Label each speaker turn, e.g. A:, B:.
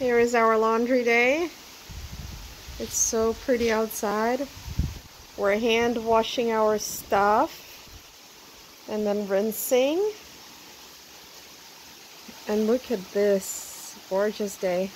A: Here is our laundry day. It's so pretty outside. We're hand washing our stuff and then rinsing. And look at this gorgeous day.